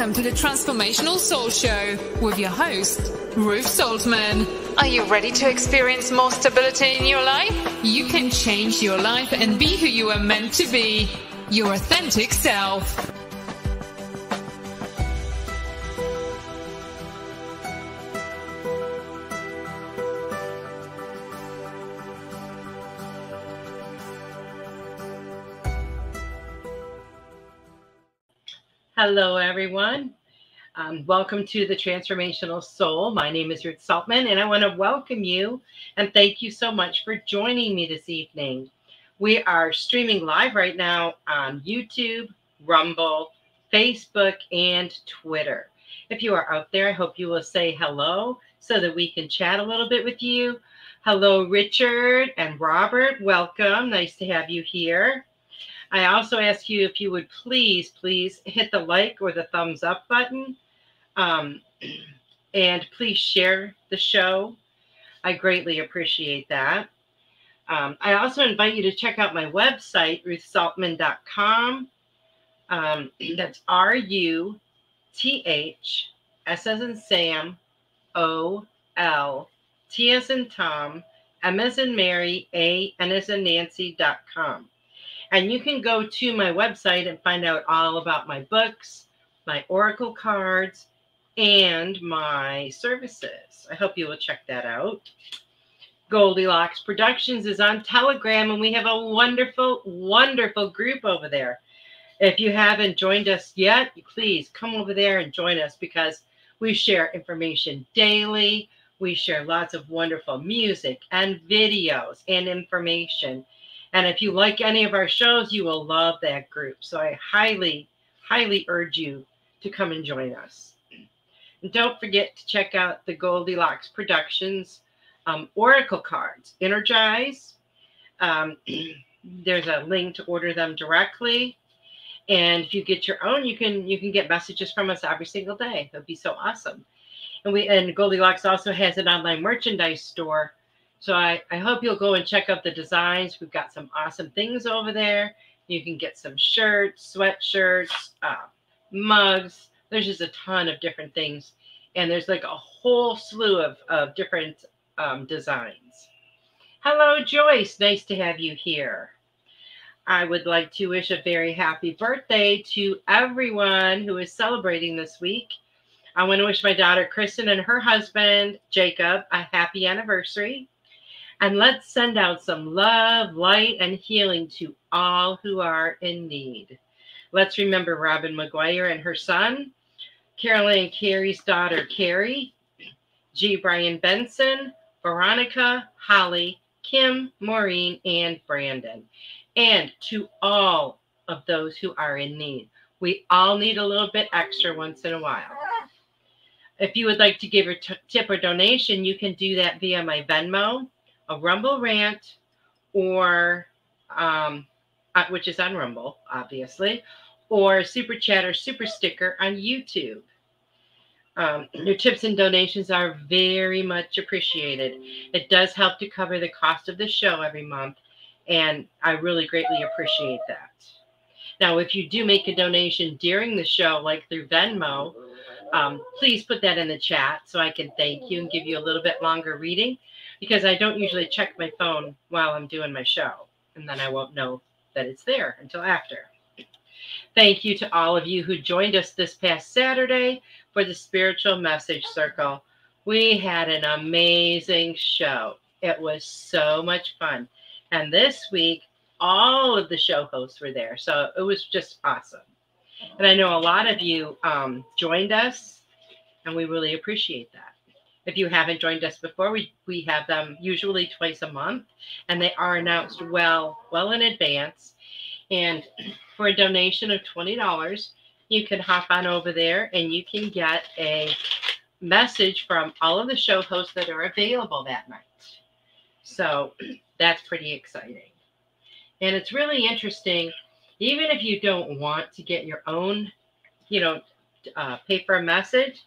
Welcome to the Transformational Soul Show with your host, Ruth Soltman. Are you ready to experience more stability in your life? You can change your life and be who you are meant to be, your authentic self. Hello, everyone. Um, welcome to the Transformational Soul. My name is Ruth Soltman, and I want to welcome you and thank you so much for joining me this evening. We are streaming live right now on YouTube, Rumble, Facebook, and Twitter. If you are out there, I hope you will say hello so that we can chat a little bit with you. Hello, Richard and Robert. Welcome. Nice to have you here. I also ask you if you would please, please hit the like or the thumbs up button. Um, and please share the show. I greatly appreciate that. Um, I also invite you to check out my website, ruthsoltman.com. Um, that's R U T H S as in Sam, O L T as in Tom, M as in Mary, A N as in Nancy.com. And you can go to my website and find out all about my books, my Oracle cards, and my services. I hope you will check that out. Goldylocks Productions is on Telegram, and we have a wonderful, wonderful group over there. If you haven't joined us yet, please come over there and join us because we share information daily. We share lots of wonderful music and videos and information. And if you like any of our shows, you will love that group. So I highly, highly urge you to come and join us. And don't forget to check out the Goldylocks Productions um, Oracle cards. Energize. Um, there's a link to order them directly. And if you get your own, you can you can get messages from us every single day. That'd be so awesome. And we and Goldylocks also has an online merchandise store so I, I hope you'll go and check out the designs. We've got some awesome things over there. You can get some shirts, sweatshirts, uh, mugs. There's just a ton of different things. And there's like a whole slew of, of different um, designs. Hello, Joyce. Nice to have you here. I would like to wish a very happy birthday to everyone who is celebrating this week. I want to wish my daughter Kristen and her husband Jacob a happy anniversary. And let's send out some love, light, and healing to all who are in need. Let's remember Robin McGuire and her son, Carolyn Carey's daughter, Carrie, G. Brian Benson, Veronica, Holly, Kim, Maureen, and Brandon. And to all of those who are in need. We all need a little bit extra once in a while. If you would like to give a tip or donation, you can do that via my Venmo, a Rumble rant or um, uh, which is on Rumble, obviously, or super chat or super sticker on YouTube. Um, your tips and donations are very much appreciated. It does help to cover the cost of the show every month, and I really greatly appreciate that. Now, if you do make a donation during the show, like through Venmo, um, please put that in the chat so I can thank you and give you a little bit longer reading because I don't usually check my phone while I'm doing my show, and then I won't know that it's there until after. Thank you to all of you who joined us this past Saturday for the Spiritual Message Circle. We had an amazing show. It was so much fun. And this week, all of the show hosts were there. So it was just awesome. And I know a lot of you um, joined us, and we really appreciate that. If you haven't joined us before, we, we have them usually twice a month, and they are announced well, well in advance. And for a donation of $20, you can hop on over there and you can get a message from all of the show hosts that are available that night. So that's pretty exciting. And it's really interesting, even if you don't want to get your own, you know, uh, a message,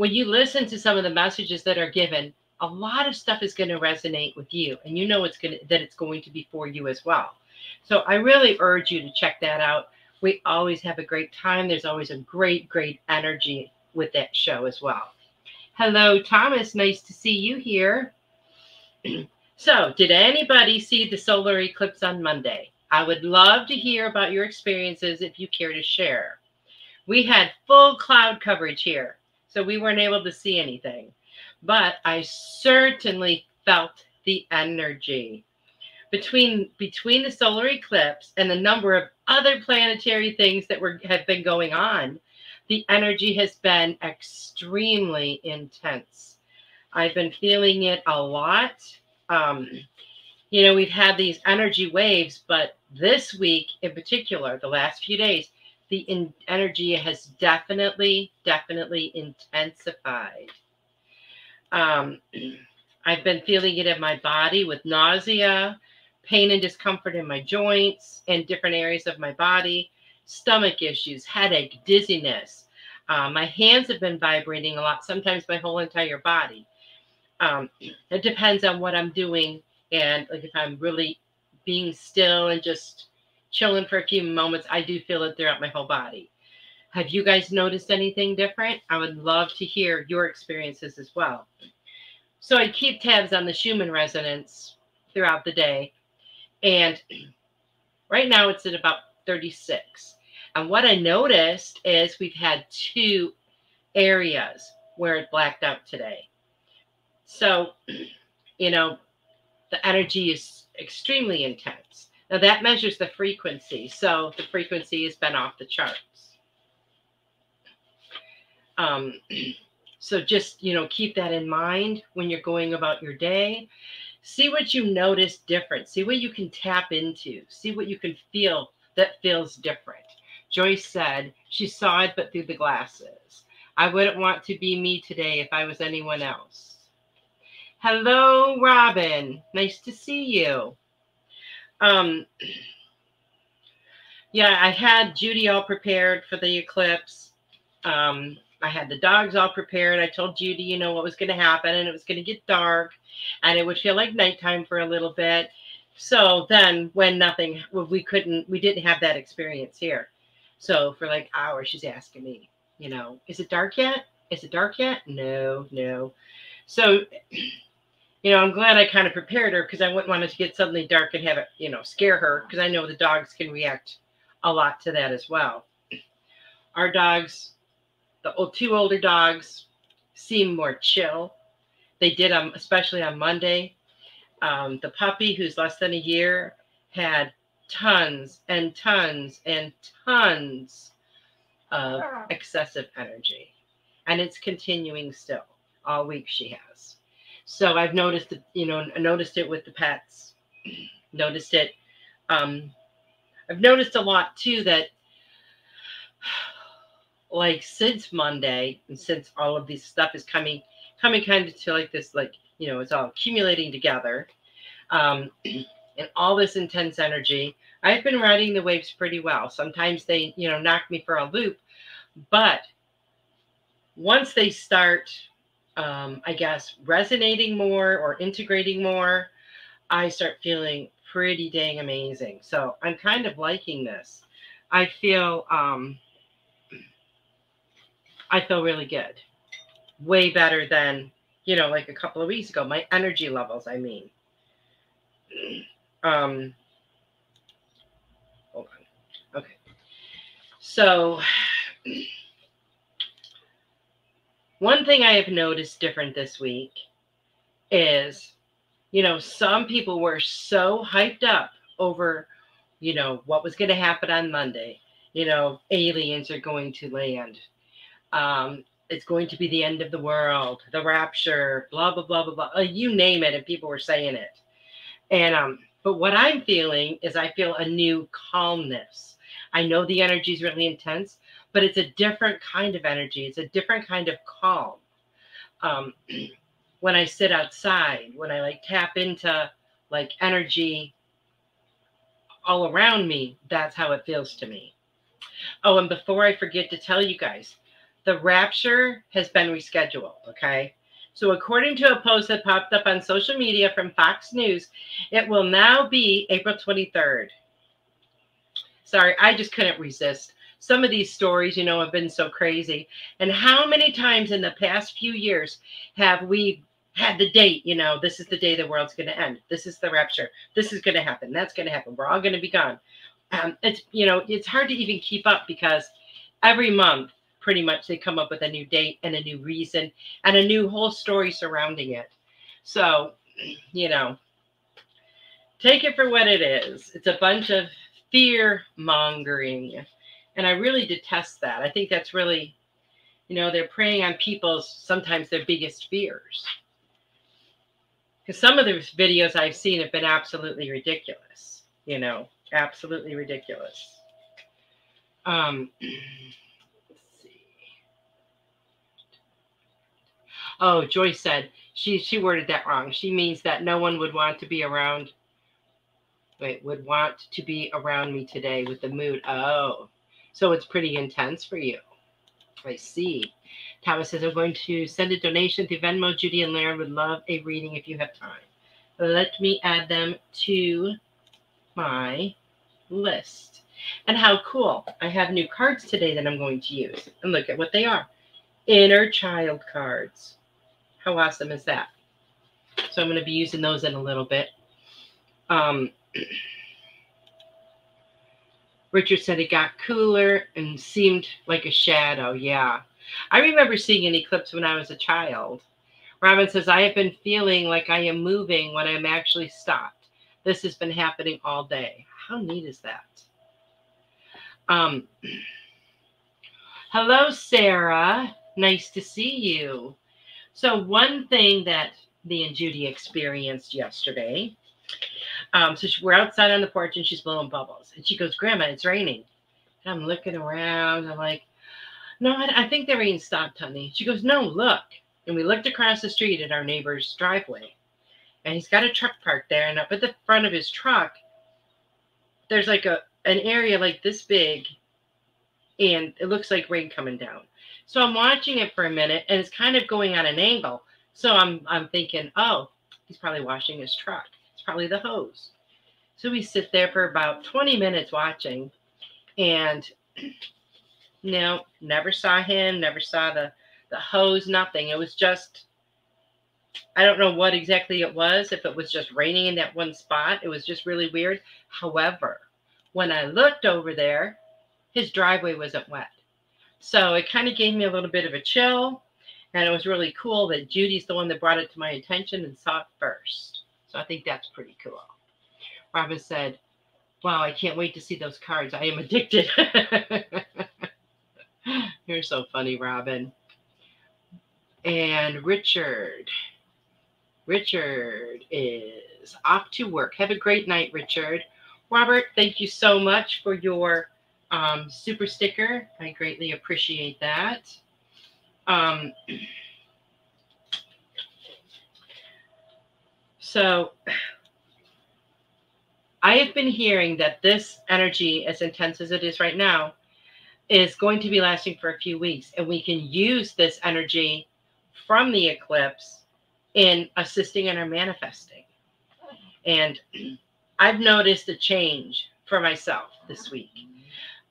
when you listen to some of the messages that are given, a lot of stuff is going to resonate with you, and you know it's going to, that it's going to be for you as well. So I really urge you to check that out. We always have a great time. There's always a great, great energy with that show as well. Hello, Thomas. Nice to see you here. so, did anybody see the solar eclipse on Monday? I would love to hear about your experiences if you care to share. We had full cloud coverage here, so we weren't able to see anything, but I certainly felt the energy between between the solar eclipse and the number of other planetary things that were have been going on the energy has been extremely intense. I've been feeling it a lot. Um, you know we've had these energy waves but this week in particular the last few days the in- energy has definitely definitely intensified um, I've been feeling it in my body with nausea, pain and discomfort in my joints and different areas of my body, stomach issues, headache, dizziness. Uh, my hands have been vibrating a lot, sometimes my whole entire body. Um, it depends on what I'm doing and like if I'm really being still and just chilling for a few moments, I do feel it throughout my whole body. Have you guys noticed anything different? I would love to hear your experiences as well. So I keep tabs on the Schumann resonance throughout the day. And right now it's at about 36. And what I noticed is we've had two areas where it blacked out today. So, you know, the energy is extremely intense. Now that measures the frequency. So the frequency has been off the charts. Um, so just, you know, keep that in mind when you're going about your day. See what you notice different. See what you can tap into. See what you can feel that feels different. Joyce said she saw it, but through the glasses. I wouldn't want to be me today if I was anyone else. Hello, Robin. Nice to see you. Um, yeah, I had Judy all prepared for the eclipse. Um, I had the dogs all prepared. I told Judy, you know, what was going to happen, and it was going to get dark, and it would feel like nighttime for a little bit. So then, when nothing, we couldn't, we didn't have that experience here. So for like hours, she's asking me, you know, is it dark yet? Is it dark yet? No, no. So, you know, I'm glad I kind of prepared her because I wouldn't want it to get suddenly dark and have it, you know, scare her because I know the dogs can react a lot to that as well. Our dogs the two older dogs seem more chill. They did, um, especially on Monday. Um, the puppy, who's less than a year, had tons and tons and tons of excessive energy. And it's continuing still all week she has. So I've noticed it, you know, noticed it with the pets, noticed it. Um, I've noticed a lot too that like since Monday and since all of this stuff is coming coming kind of to like this like you know it's all accumulating together um and all this intense energy I've been riding the waves pretty well sometimes they you know knock me for a loop but once they start um I guess resonating more or integrating more I start feeling pretty dang amazing so I'm kind of liking this I feel um I feel really good. Way better than, you know, like a couple of weeks ago. My energy levels, I mean. Um, hold on. Okay. So, one thing I have noticed different this week is, you know, some people were so hyped up over, you know, what was going to happen on Monday. You know, aliens are going to land um, it's going to be the end of the world, the rapture, blah blah blah blah blah. Uh, you name it, and people were saying it. And um, but what I'm feeling is I feel a new calmness. I know the energy is really intense, but it's a different kind of energy. It's a different kind of calm. Um, when I sit outside, when I like tap into like energy all around me, that's how it feels to me. Oh, and before I forget to tell you guys, the rapture has been rescheduled. Okay. So, according to a post that popped up on social media from Fox News, it will now be April 23rd. sorry, I just couldn't resist. Some of these stories, you know, have been so crazy. And how many times in the past few years have we had the date, you know, this is the day the world's going to end. This is the rapture. This is going to happen. That's going to happen. We're all going to be gone. Um, it's, you know, it's hard to even keep up because every month, pretty much, they come up with a new date and a new reason and a new whole story surrounding it. So, you know, take it for what it is. It's a bunch of fear mongering. And I really detest that. I think that's really, you know, they're preying on people's sometimes their biggest fears. Because some of the videos I've seen have been absolutely ridiculous, you know, absolutely ridiculous. Um, see. Oh, Joyce said she she worded that wrong. She means that no one would want to be around. Wait, would want to be around me today with the mood. Oh, so it's pretty intense for you. I see. Thomas says, I'm going to send a donation to Venmo. Judy and Lauren would love a reading if you have time. Let me add them to my list. And how cool. I have new cards today that I'm going to use. And look at what they are. Inner child cards. How awesome is that? So I'm going to be using those in a little bit. Um, Richard said it got cooler and seemed like a shadow. Yeah. I remember seeing an eclipse when I was a child. Robin says, I have been feeling like I am moving when I'm actually stopped. This has been happening all day. How neat is that? Um, hello, Sarah. Nice to see you. So, one thing that me and Judy experienced yesterday. Um, so she, we're outside on the porch and she's blowing bubbles. And she goes, Grandma, it's raining. And I'm looking around. I'm like, no, I, I think the rain stopped, honey. She goes, no, look. And we looked across the street at our neighbor's driveway. And he's got a truck parked there. And up at the front of his truck, there's like a an area like this big. And it looks like rain coming down. So I'm watching it for a minute and it's kind of going at an angle. So I'm I'm thinking, oh, he's probably washing his truck. Probably the hose. So we sit there for about 20 minutes watching. And no, never saw him, never saw the the hose, nothing. It was just I don't know what exactly it was, if it was just raining in that one spot. It was just really weird. However, when I looked over there, his driveway wasn't wet. So it kind of gave me a little bit of a chill. And it was really cool that Judy's the one that brought it to my attention and saw it first. So I think that's pretty cool. Robin said, Wow, I can't wait to see those cards. I am addicted. You're so funny, Robin. And Richard. Richard is off to work. Have a great night, Richard. Robert, thank you so much for your um, super sticker. I greatly appreciate that. Um, so, I have been hearing that this energy, as intense as it is right now, is going to be lasting for a few weeks. And we can use this energy from the eclipse in assisting in our manifesting. And I've noticed a change for myself this week.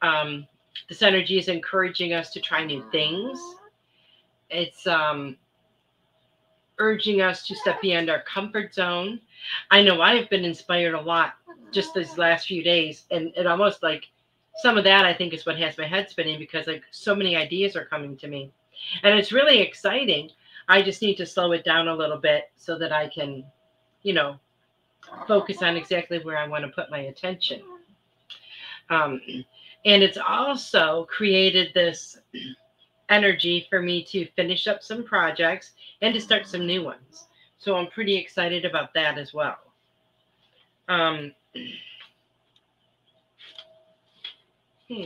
Um, this energy is encouraging us to try new things. It's um, urging us to step beyond our comfort zone. I know I have been inspired a lot just these last few days, and it almost like some of that I think is what has my head spinning because like so many ideas are coming to me. And it's really exciting. I just need to slow it down a little bit so that I can, you know, focus on exactly where I want to put my attention. Um, and it's also created this energy for me to finish up some projects and to start some new ones. So I'm pretty excited about that as well. Um, Hmm.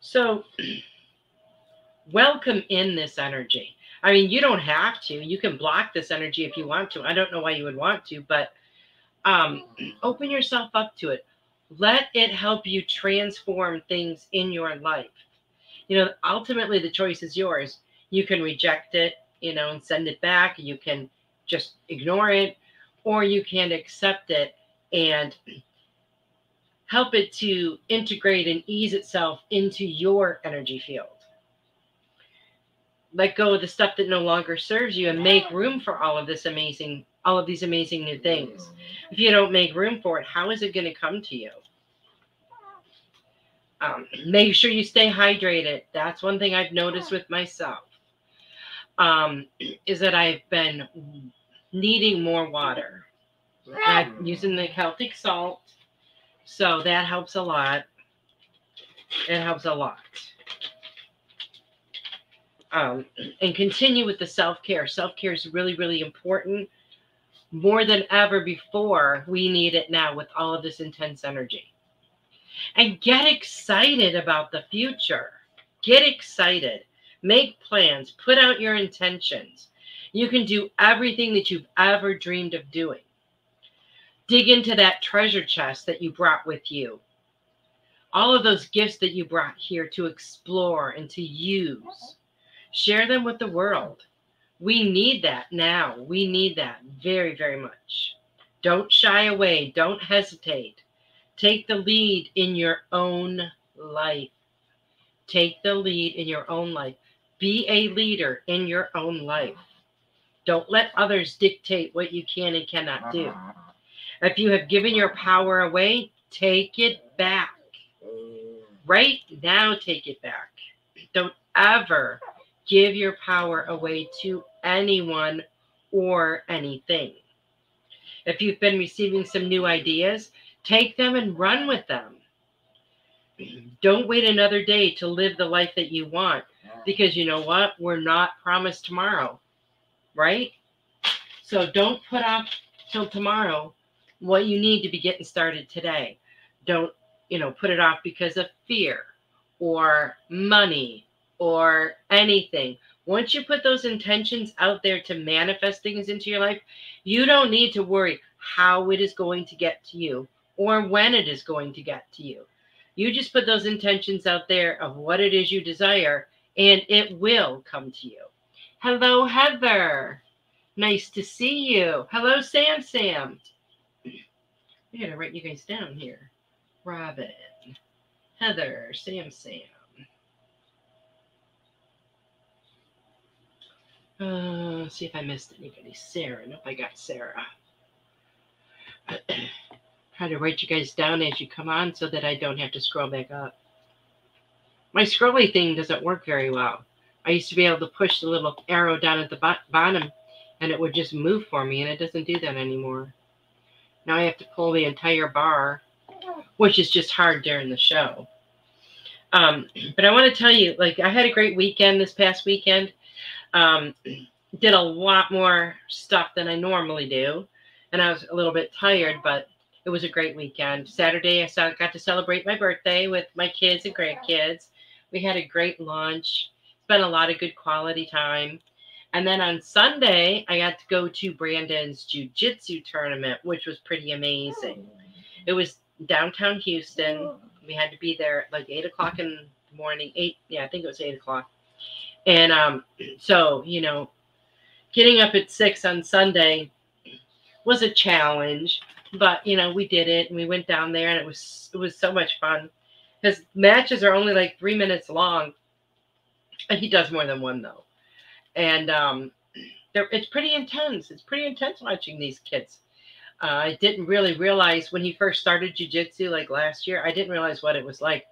So, welcome in this energy. I mean, you don't have to. You can block this energy if you want to. I don't know why you would want to, but um, open yourself up to it. Let it help you transform things in your life. You know, ultimately, the choice is yours. You can reject it, you know, and send it back. You can just ignore it, or you can accept it and help it to integrate and ease itself into your energy field. Let go of the stuff that no longer serves you and make room for all of this amazing, all of these amazing new things. Mm-hmm. If you don't make room for it, how is it going to come to you? Um, make sure you stay hydrated. That's one thing I've noticed with myself. Um, is that I've been needing more water. I'm using the Celtic salt, so that helps a lot. It helps a lot. Um, and continue with the self care. Self care is really, really important. More than ever before, we need it now with all of this intense energy and get excited about the future. Get excited. Make plans. Put out your intentions. You can do everything that you've ever dreamed of doing. Dig into that treasure chest that you brought with you. All of those gifts that you brought here to explore and to use. Share them with the world. We need that now. We need that very, very much. Don't shy away. Don't hesitate. Take the lead in your own life. Take the lead in your own life. Be a leader in your own life. Don't let others dictate what you can and cannot do. If you have given your power away, take it back. Right now, take it back. Don't ever give your power away to anyone or anything. If you've been receiving some new ideas, Take them and run with them. Don't wait another day to live the life that you want because you know what? We're not promised tomorrow, right? So don't put off till tomorrow what you need to be getting started today. Don't, you know, put it off because of fear or money or anything. Once you put those intentions out there to manifest things into your life, you don't need to worry how it is going to get to you or when it is going to get to you. You just put those intentions out there of what it is you desire, and it will come to you. Hello, Heather. Nice to see you. Hello, Sam Sam. I gotta write you guys down here. Robin, Heather, Sam Sam. Uh, see if I missed anybody. Sarah. Nope, I got Sarah. try to write you guys down as you come on so that I don't have to scroll back up. My scrolly thing doesn't work very well. I used to be able to push the little arrow down at the bottom and it would just move for me, and it doesn't do that anymore. Now I have to pull the entire bar, which is just hard during the show. Um, but I want to tell you, like, I had a great weekend this past weekend. Um, did a lot more stuff than I normally do, and I was a little bit tired, but it was a great weekend. Saturday, I got to celebrate my birthday with my kids and grandkids. We had a great lunch, spent a lot of good quality time. And then on Sunday, I got to go to Brandon's jiu-jitsu tournament, which was pretty amazing. It was downtown Houston. We had to be there at like eight o'clock in the morning. Eight, yeah, I think it was eight o'clock. And um, so you know, getting up at six on Sunday was a challenge but you know we did it and we went down there and it was it was so much fun. Because matches are only like three minutes long. And he does more than one though. And um it's pretty intense. It's pretty intense watching these kids. Uh, i didn't really realize when he first started jiu-jitsu like last year i didn't realize what it was like.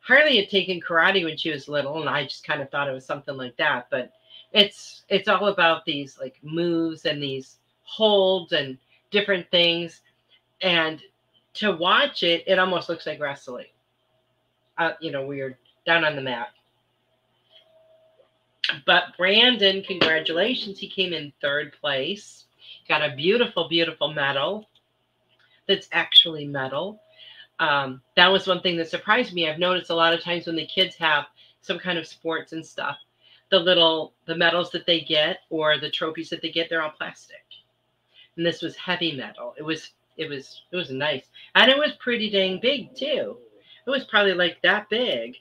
Harley had taken karate when she was little and i just kind of thought it was something like that but it's it's all about these like moves and these holds and different things. And to watch it, it almost looks like wrestling. Uh, you know, we're down on the mat. But Brandon, congratulations. He came in third place. Got a beautiful, beautiful medal that's actually metal. Um, that was one thing that surprised me. I've noticed a lot of times when the kids have some kind of sports and stuff, the little the medals that they get or the trophies that they get, they're all plastic and this was heavy metal. It was it was it was nice, and it was pretty dang big too. It was probably like that big,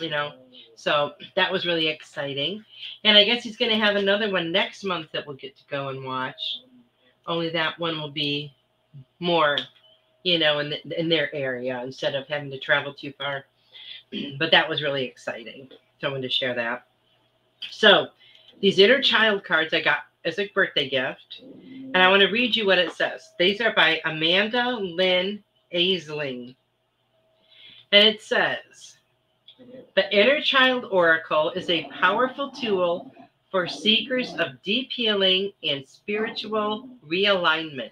you know. So that was really exciting, and I guess he's going to have another one next month that we'll get to go and watch. Only that one will be more you know, in the, in their area instead of having to travel too far. but that was really exciting. So I wanted to share that. So these inner child cards I got as a birthday gift, and I want to read you what it says. These are by Amanda Lynn Aisling. And it says, the inner child oracle is a powerful tool for seekers of deep healing and spiritual realignment.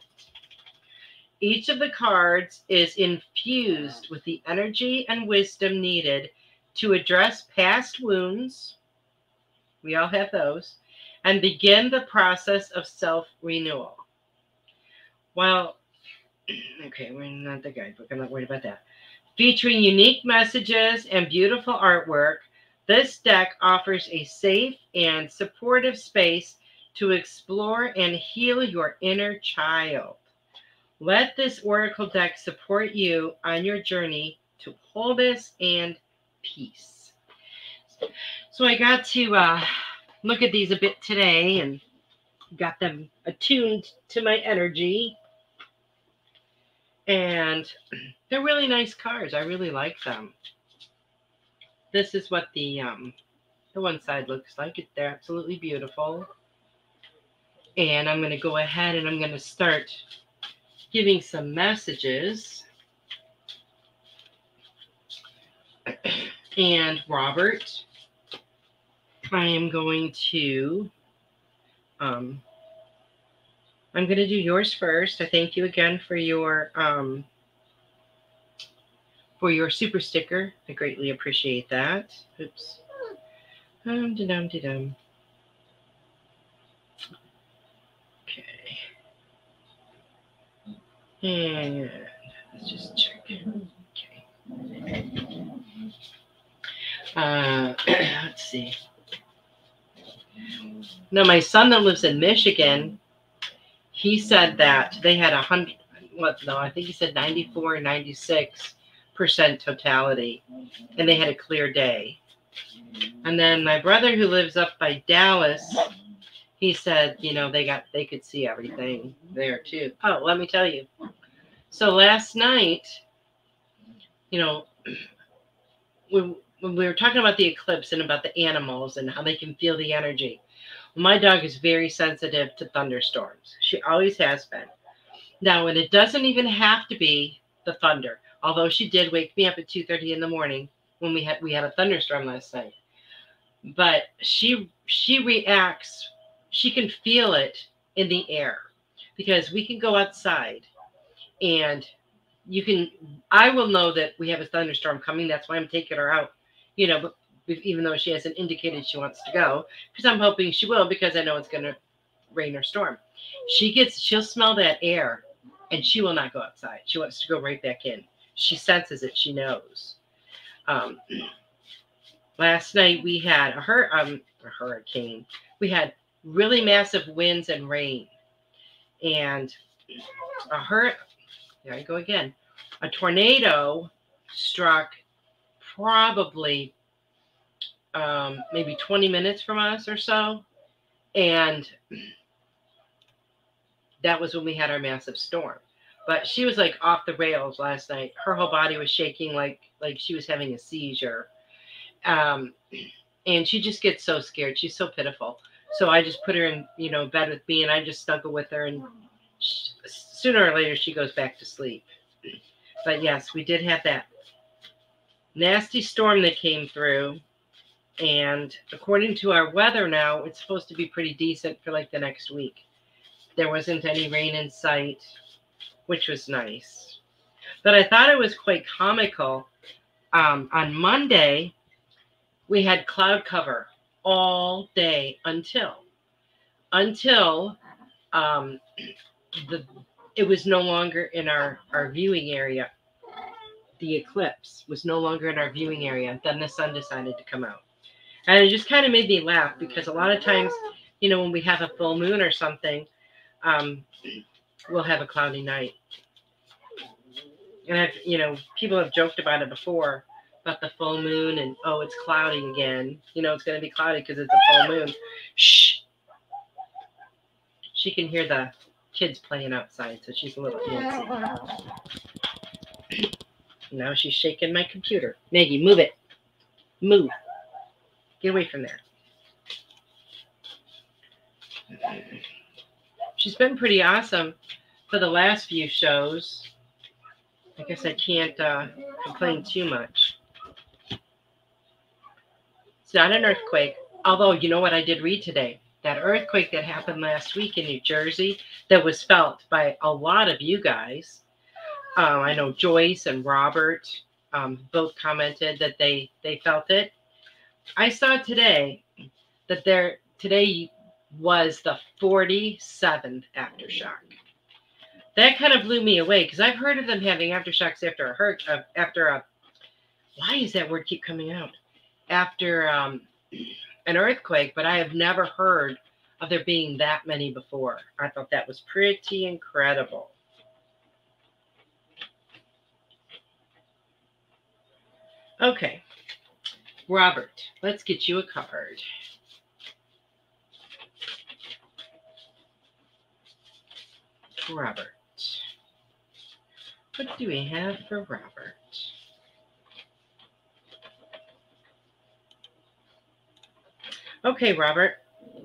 Each of the cards is infused with the energy and wisdom needed to address past wounds. We all have those. And begin the process of self renewal. Well, okay, we're not the guidebook. I'm not worried about that. Featuring unique messages and beautiful artwork, this deck offers a safe and supportive space to explore and heal your inner child. Let this oracle deck support you on your journey to wholeness and peace. So I got to uh, look at these a bit today and got them attuned to my energy. And they're really nice cards. I really like them. This is what the um, the one side looks like. They're absolutely beautiful. And I'm going to go ahead and I'm going to start giving some messages. And Robert, I am going to um, I'm going to do yours first. I thank you again for your um, for your super sticker. I greatly appreciate that. Oops. Um, da dum da dum. Okay. And let's just check. Okay. Uh, let's see. Now, my son that lives in Michigan, he said that they had a hundred, what, no, I think he said 94, 96 percent totality, and they had a clear day. And then my brother who lives up by Dallas, he said, you know, they got they could see everything there too. Oh, let me tell you. So last night, you know, when, when we were talking about the eclipse and about the animals and how they can feel the energy. My dog is very sensitive to thunderstorms. She always has been. Now, and it doesn't even have to be the thunder although she did wake me up at 2.30 in the morning when we had we had a thunderstorm last night but she she reacts she can feel it in the air because we can go outside and you can i will know that we have a thunderstorm coming that's why i'm taking her out you know even though she hasn't indicated she wants to go because i'm hoping she will because i know it's going to rain or storm she gets she'll smell that air and she will not go outside she wants to go right back in she senses it. She knows. Um, last night we had a, hur- um, a hurricane. We had really massive winds and rain, and a hur- There I go again. A tornado struck probably um, maybe 20 minutes from us or so, and that was when we had our massive storm but she was like off the rails last night. Her whole body was shaking like like she was having a seizure. Um, and she just gets so scared. She's so pitiful. So I just put her in, you know, bed with me, and I just snuggle with her, and she, sooner or later she goes back to sleep. But yes, we did have that nasty storm that came through, and according to our weather now, it's supposed to be pretty decent for like the next week. There wasn't any rain in sight which was nice. But I thought it was quite comical. Um, on Monday, we had cloud cover all day until until um, the it was no longer in our our viewing area. The eclipse was no longer in our viewing area. Then the sun decided to come out, and it just kind of made me laugh because a lot of times, you know, when we have a full moon or something, um, we'll have a cloudy night. And I've, you know, people have joked about it before about the full moon and oh, it's cloudy again. You know, it's going to be cloudy because it's a full moon. Shh. She can hear the kids playing outside, so she's a little antsy. Now she's shaking my computer. Maggie, move it. Move. Get away from there. She's been pretty awesome for the last few shows. I guess I can't uh, complain too much. It's not an earthquake, although you know what I did read today? That earthquake that happened last week in New Jersey that was felt by a lot of you guys. Um, I know Joyce and Robert um, both commented that they they felt it. I saw today that there today was the 47th aftershock. That kind of blew me away because I've heard of them having aftershocks after a hurt uh, after a why is that word keep coming out after um, an earthquake, but I have never heard of there being that many before. I thought that was pretty incredible. Okay, Robert, let's get you a card. Robert. What do we have for Robert? Okay, Robert,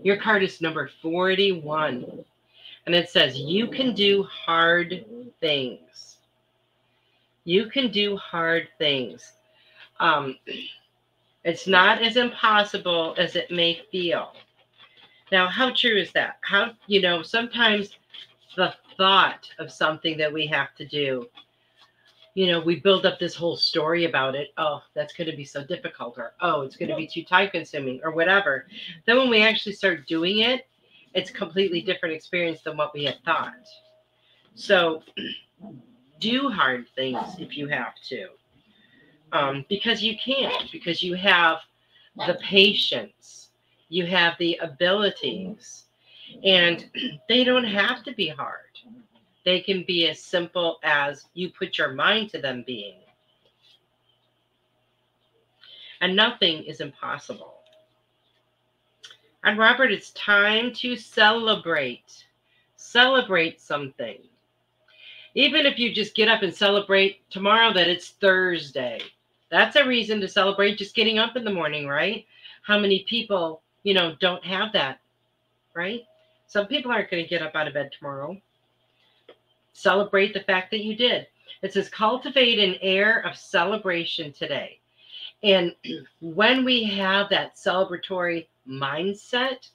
your card is number 41. And it says, You can do hard things. You can do hard things. Um, it's not as impossible as it may feel. Now, how true is that? How, you know, sometimes the thought of something that we have to do you know, we build up this whole story about it. Oh, that's going to be so difficult, or oh, it's going to be too time consuming, or whatever. Then when we actually start doing it, it's completely different experience than what we had thought. So do hard things if you have to, um, because you can, because you have the patience, you have the abilities, and they don't have to be hard. They can be as simple as you put your mind to them being. And nothing is impossible. And Robert, it's time to celebrate. Celebrate something. Even if you just get up and celebrate tomorrow that it's Thursday, that's a reason to celebrate just getting up in the morning, right? How many people, you know, don't have that, right? Some people aren't going to get up out of bed tomorrow. Celebrate the fact that you did. It says cultivate an air of celebration today. And when we have that celebratory mindset,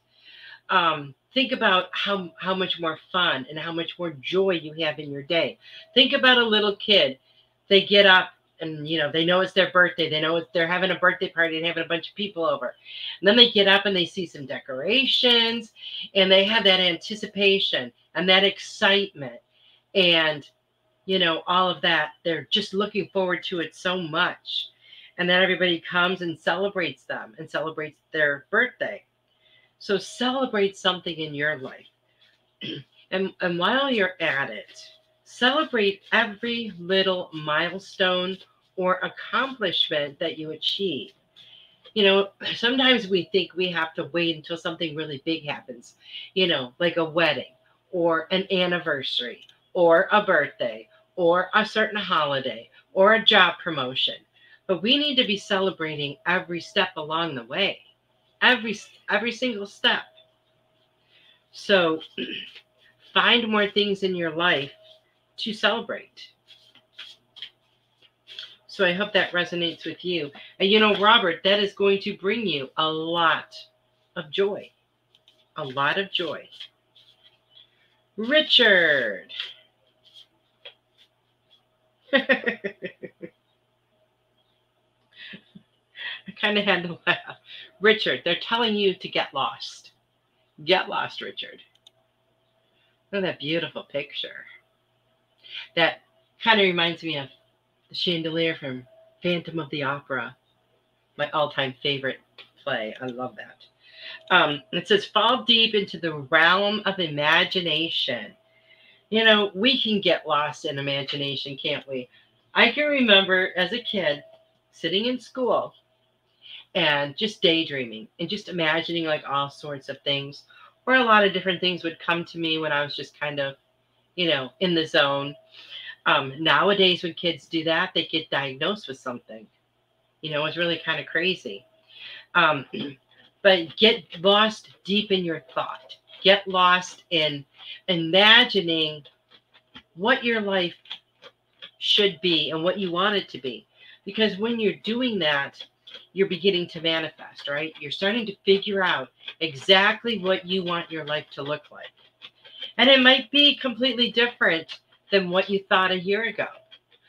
um, think about how, how much more fun and how much more joy you have in your day. Think about a little kid. They get up and you know they know it's their birthday they know they're having a birthday party and having a bunch of people over. And then they get up and they see some decorations and they have that anticipation and that excitement. And you know all of that they're just looking forward to it so much. And then everybody comes and celebrates them and celebrates their birthday. So celebrate something in your life. And and while you're at it celebrate every little milestone or accomplishment that you achieve you know sometimes we think we have to wait until something really big happens you know like a wedding or an anniversary or a birthday or a certain holiday or a job promotion. But we need to be celebrating every step along the way. Every every single step. So find more things in your life to celebrate. So I hope that resonates with you. And you know, Robert, that is going to bring you a lot of joy. A lot of joy. Richard. I kind of had to laugh. Richard, they're telling you to get lost. Get lost, Richard. Look at that beautiful picture. That kind of reminds me of the chandelier from Phantom of the Opera, my all time favorite play. I love that. Um, it says, fall deep into the realm of imagination you know, we can get lost in imagination, can't we? I can remember as a kid sitting in school and just daydreaming and just imagining like all sorts of things, or a lot of different things would come to me when I was just kind of, you know, in the zone. Um, nowadays, when kids do that, they get diagnosed with something. You know, it's really kind of crazy. Um, but get lost deep in your thought. Get lost in imagining what your life should be and what you want it to be. Because when you're doing that, you're beginning to manifest, right? You're starting to figure out exactly what you want your life to look like. And it might be completely different than what you thought a year ago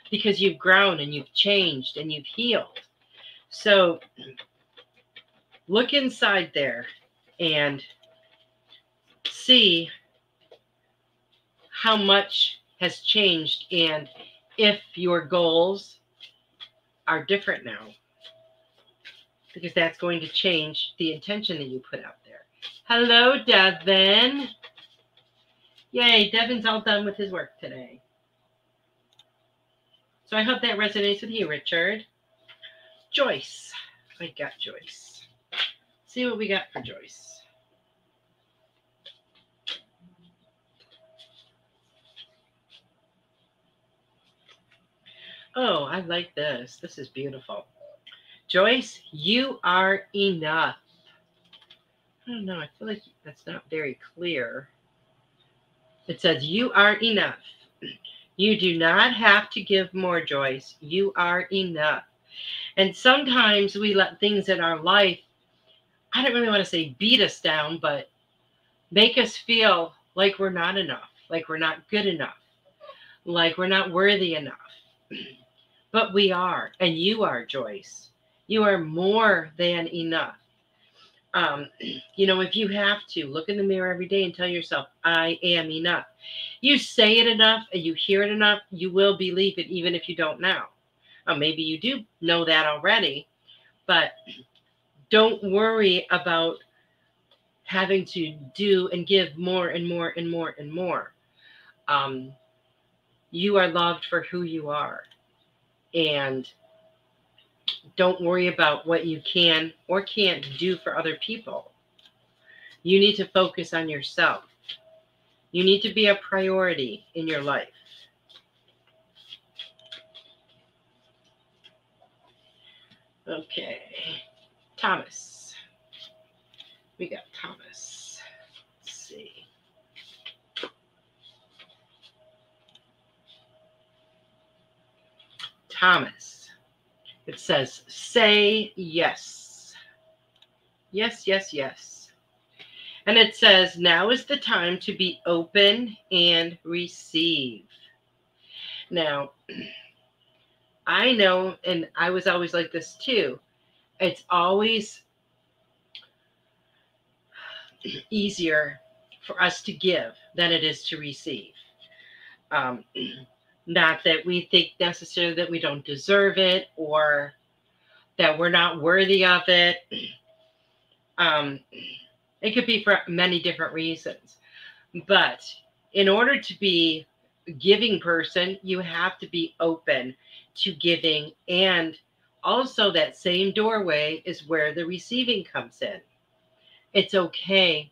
because you've grown and you've changed and you've healed. So look inside there and see how much has changed and if your goals are different now because that's going to change the intention that you put out there. Hello, Devin. Yay, Devin's all done with his work today. So I hope that resonates with you, Richard. Joyce. I got Joyce. See what we got for Joyce. Oh, I like this. This is beautiful. Joyce, you are enough. I don't know. I feel like that's not very clear. It says, You are enough. You do not have to give more, Joyce. You are enough. And sometimes we let things in our life, I don't really want to say beat us down, but make us feel like we're not enough, like we're not good enough, like we're not worthy enough. But we are, and you are, Joyce. You are more than enough. Um, you know, if you have to look in the mirror every day and tell yourself, I am enough. You say it enough and you hear it enough, you will believe it even if you don't know. Uh, maybe you do know that already, but don't worry about having to do and give more and more and more and more. Um, you are loved for who you are. And don't worry about what you can or can't do for other people. You need to focus on yourself. You need to be a priority in your life. Okay, Thomas. We got Thomas. Let's see. Thomas. It says, say yes. Yes, yes, yes. And it says, now is the time to be open and receive. Now, I know, and I was always like this too. It's always easier for us to give than it is to receive. Um, not that we think necessarily that we don't deserve it or that we're not worthy of it. Um, it could be for many different reasons. But in order to be a giving person, you have to be open to giving. And also, that same doorway is where the receiving comes in. It's okay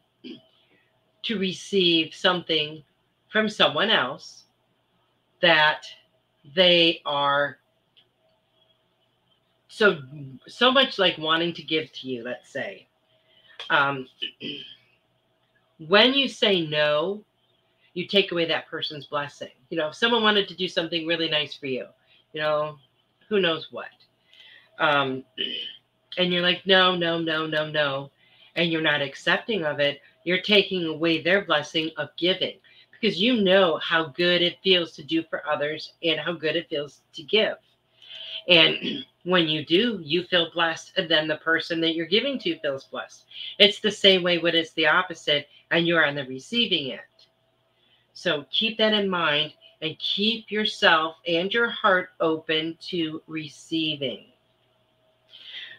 to receive something from someone else that they are so so much like wanting to give to you let's say. Um, when you say no you take away that person's blessing. You know if someone wanted to do something really nice for you you know who knows what. Um, and you're like no no no no no and you're not accepting of it you're taking away their blessing of giving because you know how good it feels to do for others and how good it feels to give. And when you do, you feel blessed, and then the person that you're giving to feels blessed. It's the same way when it's the opposite and you're on the receiving end. So keep that in mind and keep yourself and your heart open to receiving.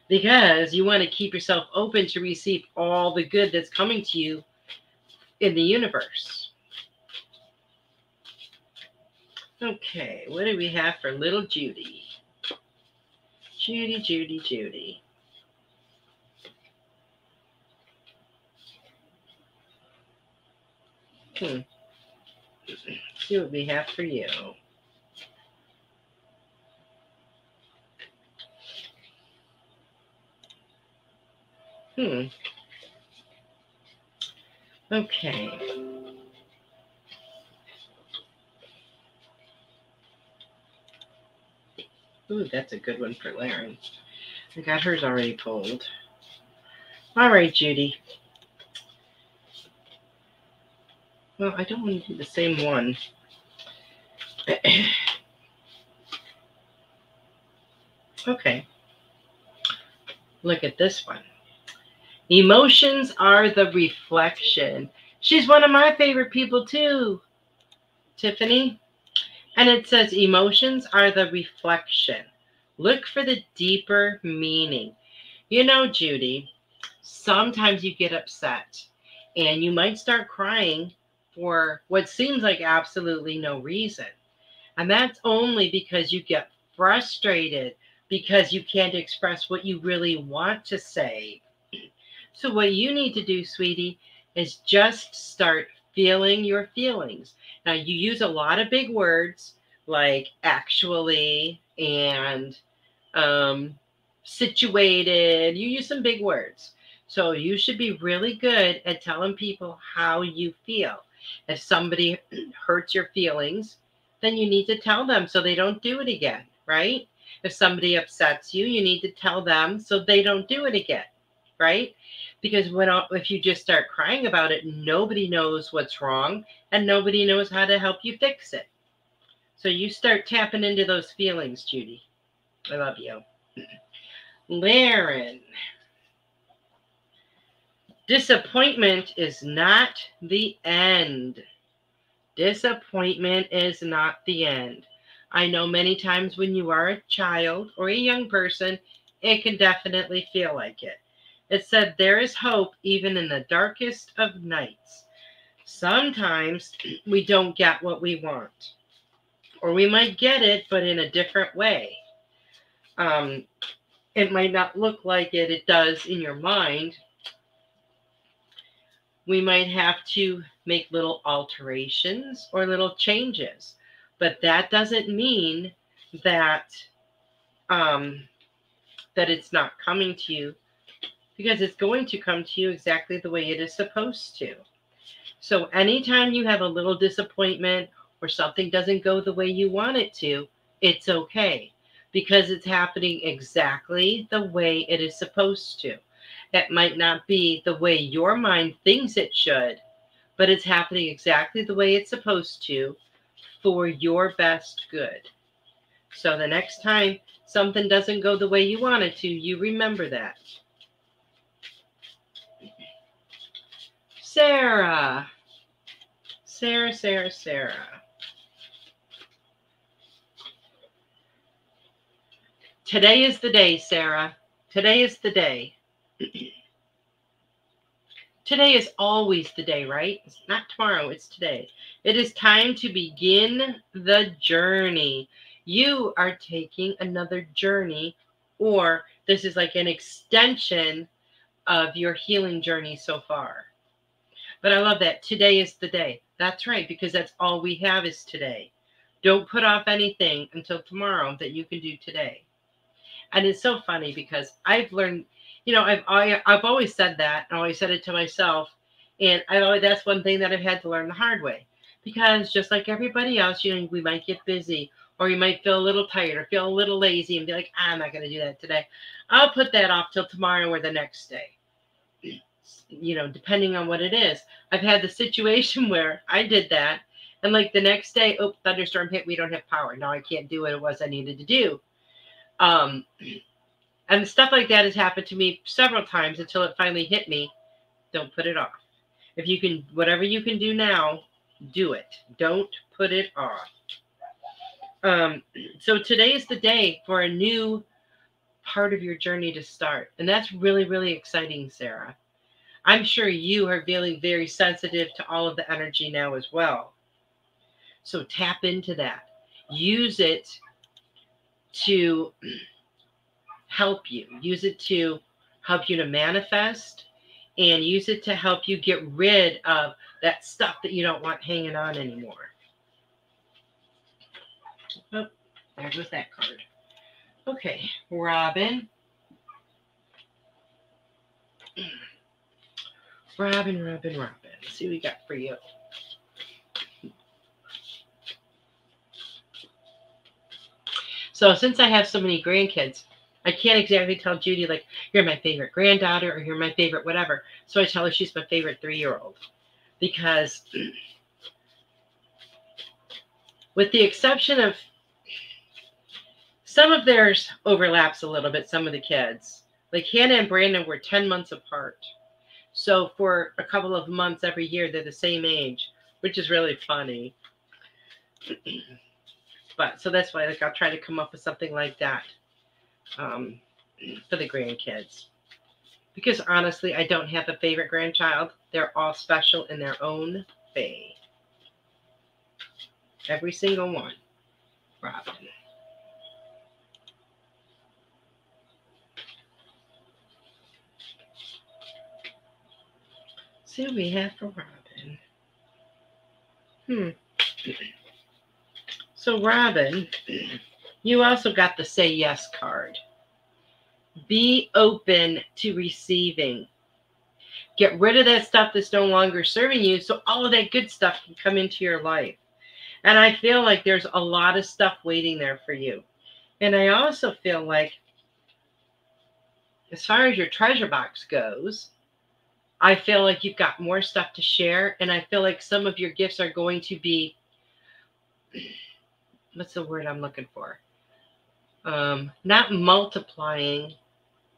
Because you want to keep yourself open to receive all the good that's coming to you in the universe. Okay, what do we have for little Judy? Judy, Judy, Judy. Hmm. See what we have for you. Hmm. Okay. Ooh, that's a good one for Larry. I got hers already pulled. All right, Judy. Well, I don't want to do the same one. okay. Look at this one. Emotions are the reflection. She's one of my favorite people too, Tiffany. And it says emotions are the reflection. Look for the deeper meaning. You know, Judy, sometimes you get upset and you might start crying for what seems like absolutely no reason. And that's only because you get frustrated because you can't express what you really want to say. So, what you need to do, sweetie, is just start feeling your feelings. Now, you use a lot of big words like actually and um, situated. You use some big words. So, you should be really good at telling people how you feel. If somebody hurts your feelings, then you need to tell them so they don't do it again, right? If somebody upsets you, you need to tell them so they don't do it again, right? Because when if you just start crying about it, nobody knows what's wrong and nobody knows how to help you fix it. So you start tapping into those feelings, Judy. I love you. Laren. Disappointment is not the end. Disappointment is not the end. I know many times when you are a child or a young person, it can definitely feel like it. It said, There is hope even in the darkest of nights. Sometimes we don't get what we want, or we might get it, but in a different way. Um, it might not look like it, it does in your mind, we might have to make little alterations or little changes. But that doesn't mean that um, that it's not coming to you because it's going to come to you exactly the way it is supposed to. So anytime you have a little disappointment or something doesn't go the way you want it to, it's okay because it's happening exactly the way it is supposed to. It might not be the way your mind thinks it should, but it's happening exactly the way it's supposed to for your best good. So the next time something doesn't go the way you want it to, you remember that. Sarah. Sarah, Sarah, Sarah. Today is the day, Sarah. Today is the day. today is always the day, right? It's not tomorrow, it's today. It is time to begin the journey. You are taking another journey, or this is like an extension of your healing journey so far. But I love that. Today is the day. That's right, because that's all we have is today. Don't put off anything until tomorrow that you can do today. And it's so funny because I've learned you know, I've I, I've always said that. I always said it to myself, and I always that's one thing that I've had to learn the hard way. Because just like everybody else, you know, we might get busy, or you might feel a little tired, or feel a little lazy, and be like, I'm not going to do that today. I'll put that off till tomorrow or the next day. You know, depending on what it is. I've had the situation where I did that, and like the next day, oh, thunderstorm hit. We don't have power. Now I can't do what it was I needed to do. Um, and stuff like that has happened to me several times until it finally hit me. Don't put it off. If you can, whatever you can do now, do it. Don't put it off. Um, so today is the day for a new part of your journey to start. And that's really, really exciting, Sarah. I'm sure you are feeling very sensitive to all of the energy now as well. So tap into that. Use it to help you. Use it to help you to manifest and use it to help you get rid of that stuff that you don't want hanging on anymore. Oh, there goes that card. Okay, Robin. Robin, Robin, Robin. Let's see what we got for you. So since I have so many grandkids, I can't exactly tell Judy like you're my favorite granddaughter or you're my favorite whatever. So I tell her she's my favorite three-year-old because with the exception of some of theirs overlaps a little bit, some of the kids. Like Hannah and Brandon were 10 months apart. So for a couple of months every year, they're the same age, which is really funny. but so that's why like I'll try to come up with something like that um, for the grandkids. Because honestly, I don't have a favorite grandchild. They're all special in their own way. Every single one. Robin. What we have for Robin. Hmm. So, Robin, you also got the say yes card. Be open to receiving. Get rid of that stuff that's no longer serving you so all of that good stuff can come into your life. And I feel like there's a lot of stuff waiting there for you. And I also feel like, as far as your treasure box goes, I feel like you've got more stuff to share. And I feel like some of your gifts are going to be what's the word I'm looking for? Um, not multiplying,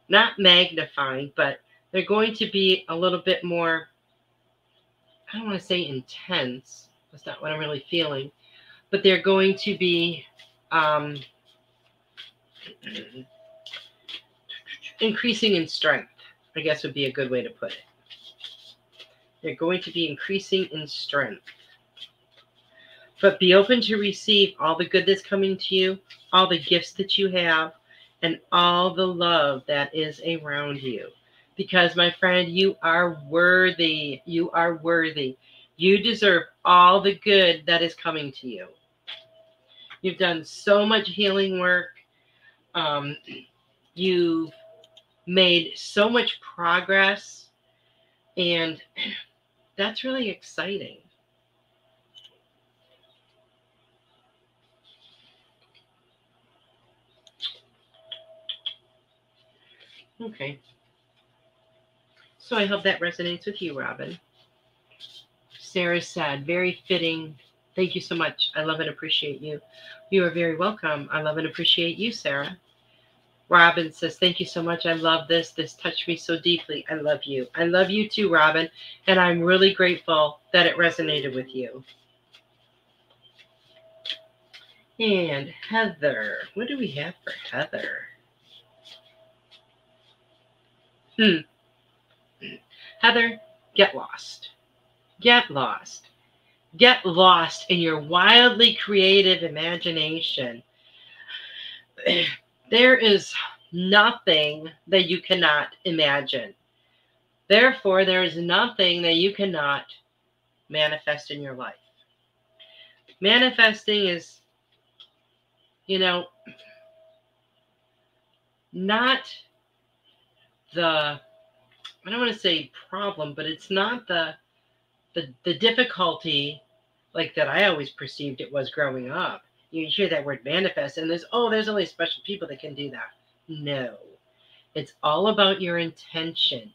not magnifying, but they're going to be a little bit more, I don't want to say intense. That's not what I'm really feeling. But they're going to be um, increasing in strength, I guess would be a good way to put it. They're going to be increasing in strength. But be open to receive all the good that's coming to you, all the gifts that you have, and all the love that is around you. Because, my friend, you are worthy. You are worthy. You deserve all the good that is coming to you. You've done so much healing work. Um, you've made so much progress. And that's really exciting. Okay. So I hope that resonates with you, Robin. Sarah said, very fitting. Thank you so much. I love and appreciate you. You are very welcome. I love and appreciate you, Sarah. Robin says, Thank you so much. I love this. This touched me so deeply. I love you. I love you too, Robin. And I'm really grateful that it resonated with you. And Heather, what do we have for Heather? Hmm. Heather, get lost. Get lost. Get lost in your wildly creative imagination. There is nothing that you cannot imagine. Therefore, there is nothing that you cannot manifest in your life. Manifesting is, you know, not the I don't want to say problem, but it's not the the the difficulty like that I always perceived it was growing up. You hear that word manifest and there's oh there's only special people that can do that. No. It's all about your intention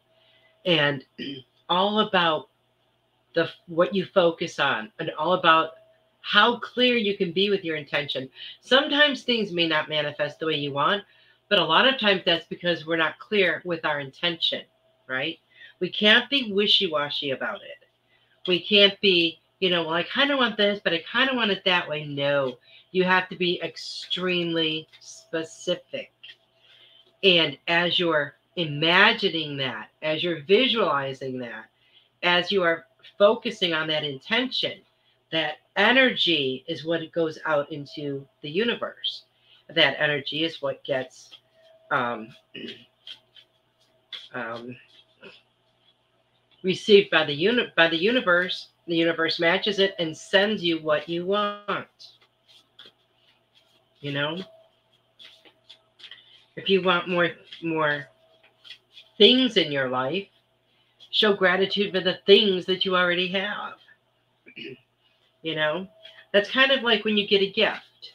and all about the what you focus on and all about how clear you can be with your intention. Sometimes things may not manifest the way you want, but a lot of times that's because we're not clear with our intention, right? We can't be wishy washy about it. We can't be, you know, well, I kind of want this, but I kind of want it that way. No, you have to be extremely specific. And as you're imagining that, as you're visualizing that, as you are focusing on that intention, that energy is what goes out into the universe that energy is what gets um, um, received by the uni- by the universe. The universe matches it and sends you what you want. You know, if you want more more things in your life, show gratitude for the things that you already have. you know, that's kind of like when you get a gift.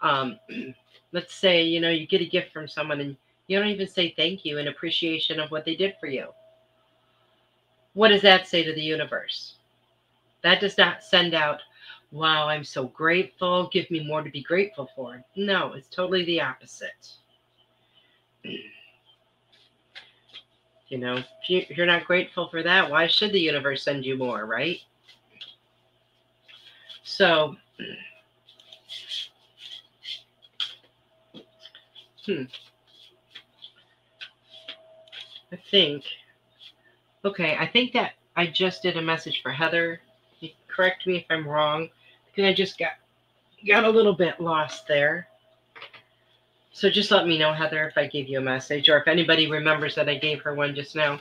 Um, let's say, you know, you get a gift from someone and you don't even say thank you in appreciation of what they did for you. What does that say to the universe? That does not send out, wow, I'm so grateful. Give me more to be grateful for. No, it's totally the opposite. You know, if you're not grateful for that, why should the universe send you more, right? So, hmm. I think, okay, I think that I just did a message for Heather. correct me if I'm wrong, I just got got a little bit lost there. So just let me know, Heather, if I gave you a message or if anybody remembers that I gave her one just now.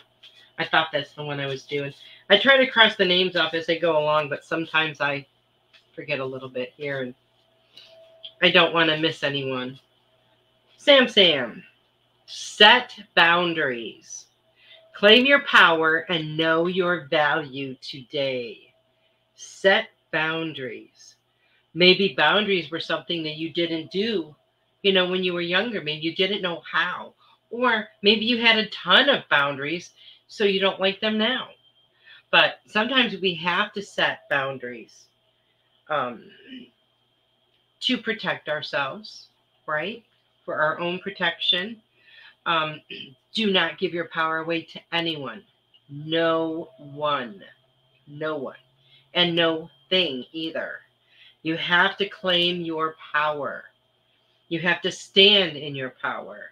I thought that's the one I was doing. I try to cross the names off as I go along, but sometimes I forget a little bit here and I don't want to miss anyone. Sam Sam, set boundaries. Claim your power and know your value today. Set boundaries. Maybe boundaries were something that you didn't do you know, when you were younger, maybe you didn't know how. Or maybe you had a ton of boundaries, so you don't like them now. But sometimes we have to set boundaries um, to protect ourselves, right? For our own protection. Um, do not give your power away to anyone. No one. No one. And no thing either. You have to claim your power. You have to stand in your power.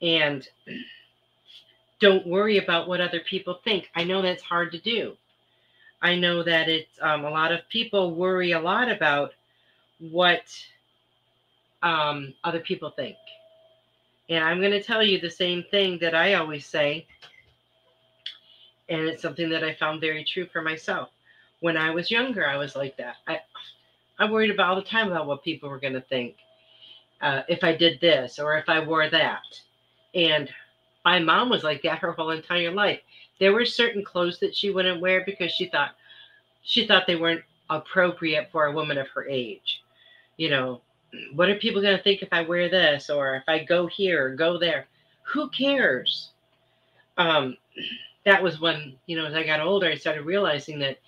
And don't worry about what other people think. I know that's hard to do. I know that it's um, a lot of people worry a lot about what um, other people think. And I'm going to tell you the same thing that I always say. And it's something that I found very true for myself. When I was younger, I was like that. I, I worried about all the time about what people were going to think uh, if I did this or if I wore that. And my mom was like that her whole entire life. There were certain clothes that she wouldn't wear because she thought she thought they weren't appropriate for a woman of her age. You know, what are people going to think if I wear this or if I go here or go there? Who cares? Um, that was when, you know, as I got older, I started realizing that,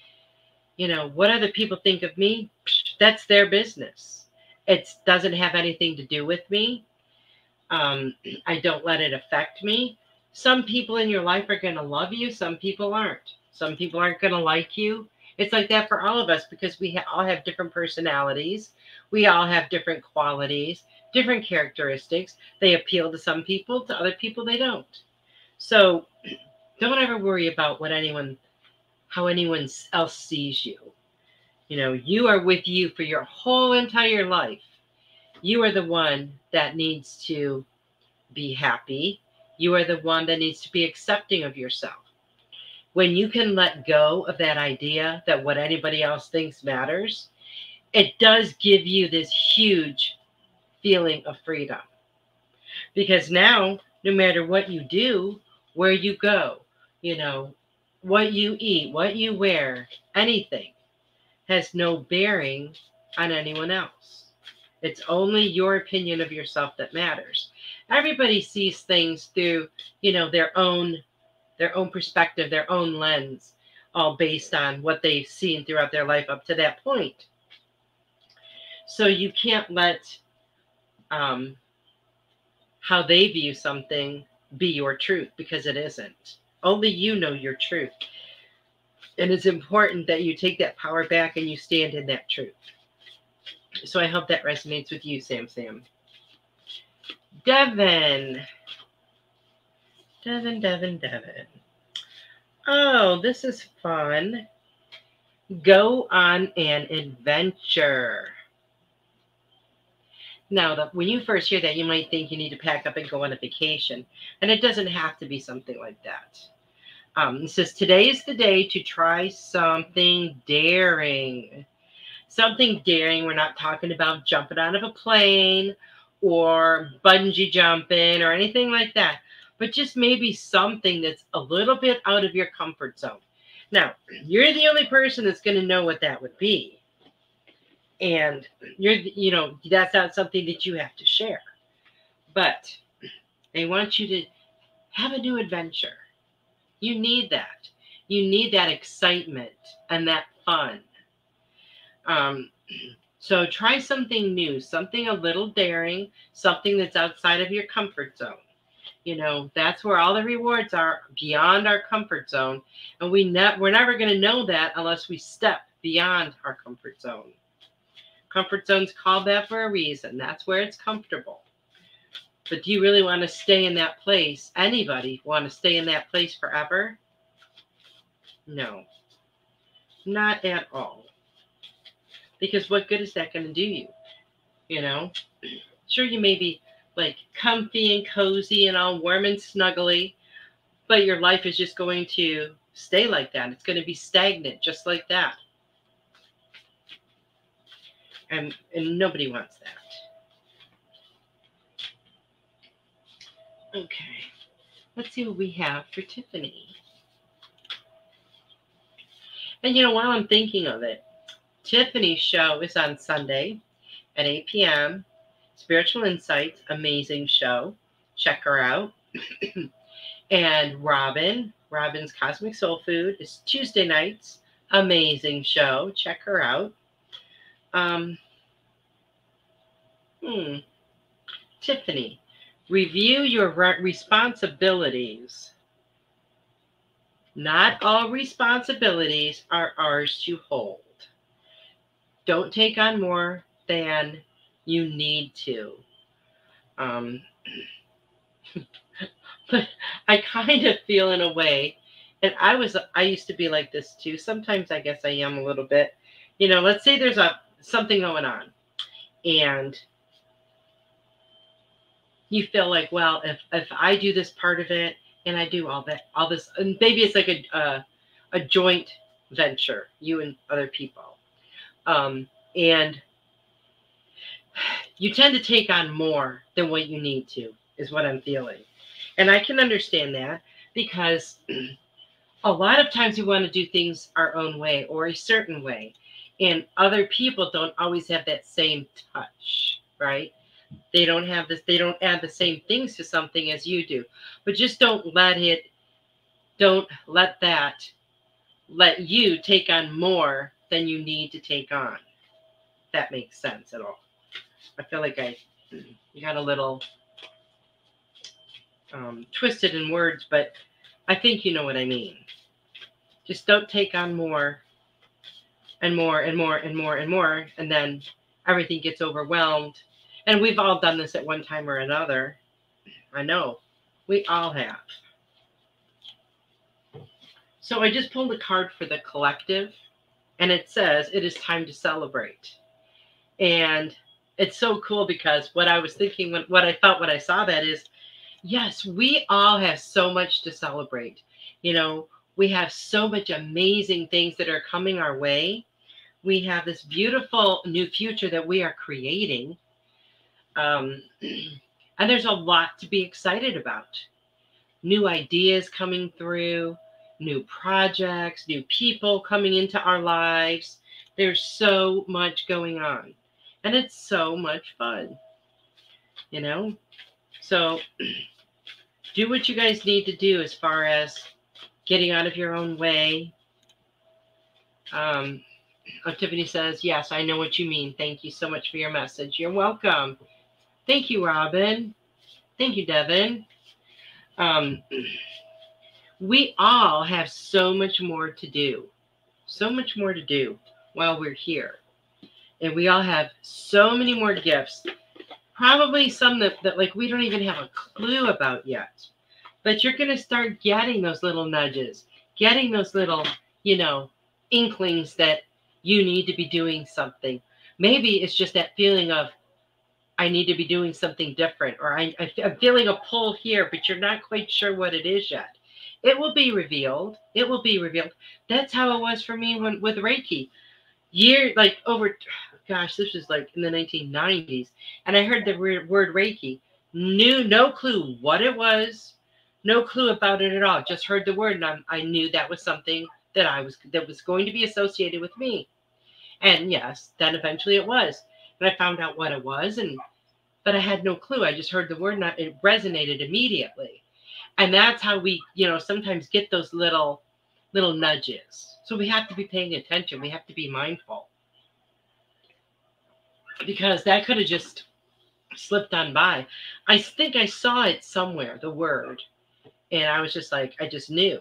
you know, what other people think of me, that's their business it doesn't have anything to do with me. Um, I don't let it affect me. Some people in your life are going to love you, some people aren't. Some people aren't going to like you. It's like that for all of us because we all have different personalities. We all have different qualities, different characteristics. They appeal to some people, to other people, they don't. So don't ever worry about what anyone, how anyone else sees you. You know, you are with you for your whole entire life. You are the one that needs to be happy. You are the one that needs to be accepting of yourself. When you can let go of that idea that what anybody else thinks matters, it does give you this huge feeling of freedom. Because now, no matter what you do, where you go, you know, what you eat, what you wear, anything, has no bearing on anyone else. It's only your opinion of yourself that matters. Everybody sees things through, you know, their own their own perspective, their own lens, all based on what they've seen throughout their life up to that point. So you can't let um, how they view something be your truth because it isn't. Only you know your truth. And it's important that you take that power back and you stand in that truth. So I hope that resonates with you, Sam Sam. Devin. Devin, Devin, Devin. Oh, this is fun. Go on an adventure. Now, the, when you first hear that, you might think you need to pack up and go on a vacation. And it doesn't have to be something like that. Um, it says today is the day to try something daring. Something daring. We're not talking about jumping out of a plane or bungee jumping or anything like that. but just maybe something that's a little bit out of your comfort zone. Now, you're the only person that's going to know what that would be. And you're, you know, that's not something that you have to share. But they want you to have a new adventure. You need that. You need that excitement and that fun. Um, so try something new, something a little daring, something that's outside of your comfort zone. You know, that's where all the rewards are beyond our comfort zone. And we ne- we're never going to know that unless we step beyond our comfort zone. Comfort zone's called that for a reason. That's where it's comfortable. But do you really want to stay in that place? Anybody want to stay in that place forever? No, not at all. Because what good is that going to do you? You know, sure, you may be like comfy and cozy and all warm and snuggly, but your life is just going to stay like that. It's going to be stagnant, just like that. And, and nobody wants that. Okay, let's see what we have for Tiffany. And you know, while I'm thinking of it, Tiffany's show is on Sunday at 8 p.m. Spiritual Insights, amazing show. Check her out. and Robin, Robin's Cosmic Soul Food is Tuesday nights, amazing show. Check her out. Um, hmm. Tiffany, review your re- responsibilities. Not all responsibilities are ours to hold. Don't take on more than you need to. Um, but I kind of feel in a way, and I was I used to be like this too. Sometimes I guess I am a little bit. You know, let's say there's a something going on, and you feel like, well, if if I do this part of it and I do all that, all this, and maybe it's like a a, a joint venture, you and other people, um, and you tend to take on more than what you need to, is what I'm feeling. And I can understand that because a lot of times we want to do things our own way or a certain way. And other people don't always have that same touch, right? They don't have this, they don't add the same things to something as you do. But just don't let it, don't let that let you take on more than you need to take on. That makes sense at all. I feel like I got a little um, twisted in words, but I think you know what I mean. Just don't take on more and more and more and more and more, and then everything gets overwhelmed. And we've all done this at one time or another. I know. We all have. So I just pulled a card for the collective, and it says it is time to celebrate. And it's so cool because what I was thinking, when, what I felt when I saw that is, yes, we all have so much to celebrate. You know, we have so much amazing things that are coming our way. We have this beautiful new future that we are creating. Um, and there's a lot to be excited about. New ideas coming through, new projects, new people coming into our lives. There's so much going on and it's so much fun you know so do what you guys need to do as far as getting out of your own way um oh, tiffany says yes i know what you mean. Thank you so much for your message. You're welcome. Thank you robin. Thank you devin. Um we all have so much more to do so much more to do while we're here. And we all have so many more gifts probably some that, that like we don't even have a clue about yet. But you're going to start getting those little nudges getting those little you know inklings that you need to be doing something. Maybe it's just that feeling of i need to be doing something different or I, i'm feeling a pull here but you're not quite sure what it is yet. It will be revealed. It will be revealed. That's how it was for me when with reiki. Year like over gosh this was like in the 1990s and i heard the word reiki. Knew no clue what it was. No clue about it at all. Just heard the word, and I'm, I knew that was something that I was that was going to be associated with me. And yes, then eventually it was. And I found out what it was, and but I had no clue. I just heard the word, and it resonated immediately. And that's how we, you know, sometimes get those little little nudges. So we have to be paying attention. We have to be mindful because that could have just slipped on by. I think I saw it somewhere, the word, and I was just like, I just knew.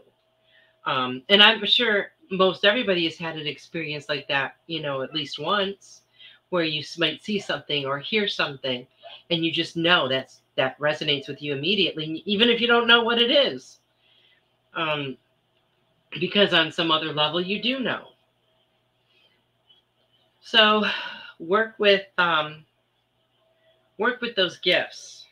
Um, and I'm sure most everybody has had an experience like that, you know, at least once, where you might see something or hear something, and you just know that's that resonates with you immediately, even if you don't know what it is. Um, because on some other level, you do know. So, work with um, work with those gifts.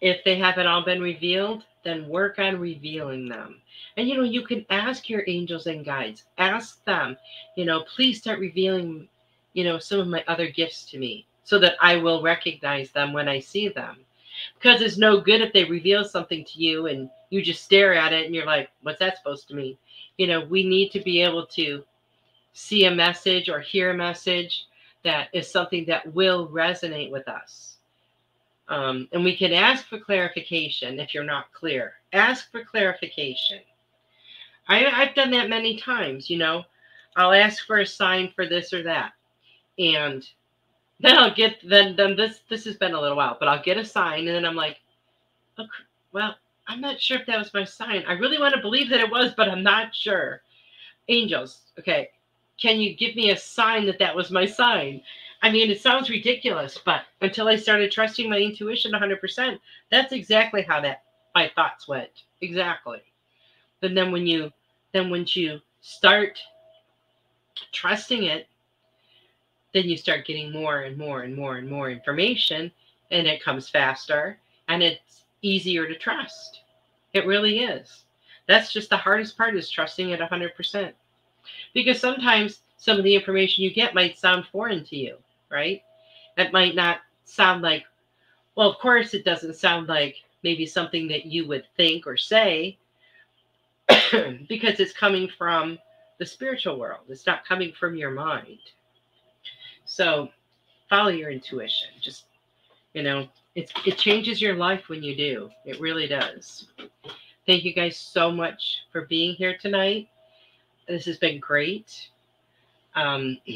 If they haven't all been revealed, then work on revealing them. And you know, you can ask your angels and guides, ask them, you know, please start revealing, you know, some of my other gifts to me so that I will recognize them when I see them. Because it's no good if they reveal something to you and you just stare at it and you're like, what's that supposed to mean? You know, we need to be able to see a message or hear a message that is something that will resonate with us. Um, and we can ask for clarification if you're not clear. Ask for clarification. I, I've done that many times, you know. I'll ask for a sign for this or that. And then I'll get then then this this has been a little while, but I'll get a sign and then I'm like, oh, well, I'm not sure if that was my sign. I really want to believe that it was, but I'm not sure. Angels, okay, can you give me a sign that that was my sign? I mean, it sounds ridiculous, but until I started trusting my intuition 100%, that's exactly how that my thoughts went. Exactly. But then when you then once you start trusting it, then you start getting more and more and more and more information and it comes faster and it's easier to trust. It really is. That's just the hardest part is trusting it 100% because sometimes some of the information you get might sound foreign to you, right? It might not sound like, well, of course, it doesn't sound like maybe something that you would think or say because it's coming from the spiritual world. It's not coming from your mind. So follow your intuition. Just, you know, it's, it changes your life when you do. It really does. Thank you guys so much for being here tonight. This has been great. Um,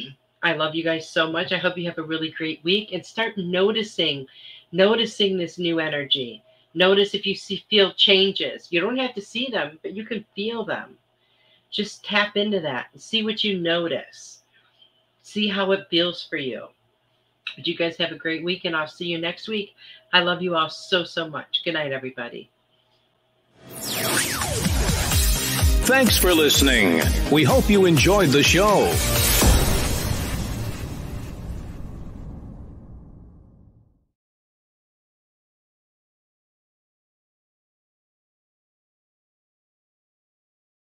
I love you guys so much. I hope you have a really great week and start noticing, noticing this new energy. Notice if you see feel changes. You don't have to see them, but you can feel them. Just tap into that and see what you notice. See how it feels for you. But you guys have a great week, and I'll see you next week. I love you all so, so much. Good night, everybody. Thanks for listening. We hope you enjoyed the show.